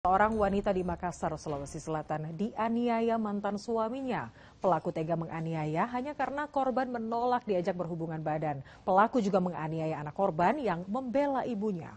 Seorang wanita di Makassar, Sulawesi Selatan dianiaya mantan suaminya. Pelaku tega menganiaya hanya karena korban menolak diajak berhubungan badan. Pelaku juga menganiaya anak korban yang membela ibunya.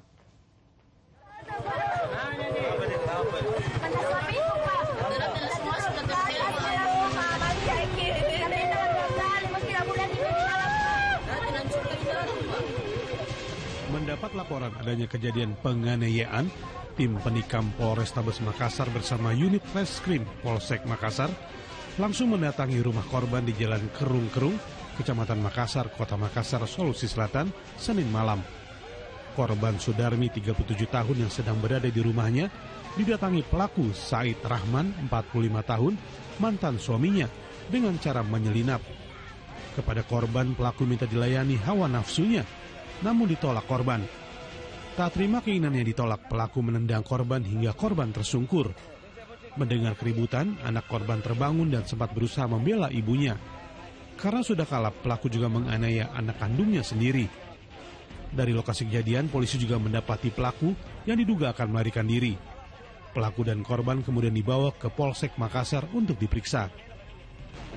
Mendapat laporan adanya kejadian penganiayaan, tim penikam Polrestabes Makassar bersama unit Reskrim Polsek Makassar langsung mendatangi rumah korban di Jalan Kerung-Kerung, Kecamatan Makassar, Kota Makassar, Solusi Selatan, Senin malam. Korban Sudarmi 37 tahun yang sedang berada di rumahnya didatangi pelaku Said Rahman 45 tahun, mantan suaminya, dengan cara menyelinap. Kepada korban pelaku minta dilayani hawa nafsunya, namun ditolak korban. Tak terima keinginannya ditolak, pelaku menendang korban hingga korban tersungkur. Mendengar keributan, anak korban terbangun dan sempat berusaha membela ibunya. Karena sudah kalap, pelaku juga menganiaya anak kandungnya sendiri. Dari lokasi kejadian, polisi juga mendapati pelaku yang diduga akan melarikan diri. Pelaku dan korban kemudian dibawa ke Polsek Makassar untuk diperiksa.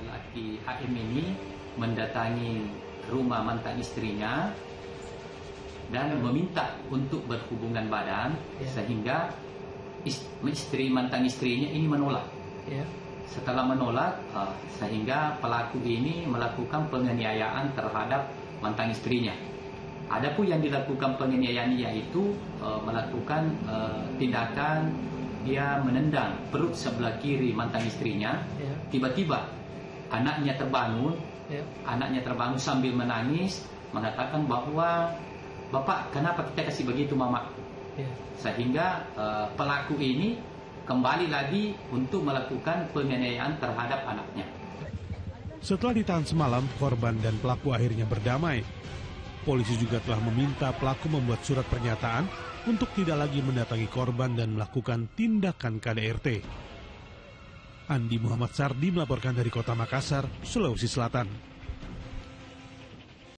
Laki HM ini mendatangi rumah mantan istrinya dan meminta untuk berhubungan badan Ya. sehingga is- istri mantan istrinya ini menolak. ya Setelah menolak, uh, sehingga pelaku ini melakukan penganiayaan terhadap mantan istrinya. Adapun yang dilakukan penganiayaan yaitu uh, melakukan uh, tindakan dia menendang perut sebelah kiri mantan istrinya. ya Tiba-tiba anaknya terbangun, ya anaknya terbangun sambil menangis, mengatakan bahwa Bapak, kenapa kita kasih begitu mama? ya Sehingga uh, pelaku ini kembali lagi untuk melakukan penganiayaan terhadap anaknya. Setelah ditahan semalam, korban dan pelaku akhirnya berdamai. Polisi juga telah meminta pelaku membuat surat pernyataan untuk tidak lagi mendatangi korban dan melakukan tindakan KDRT. Andi Muhammad Sardi melaporkan dari kota Makassar, Sulawesi Selatan.